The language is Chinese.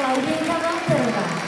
老鹰刚刚对了吧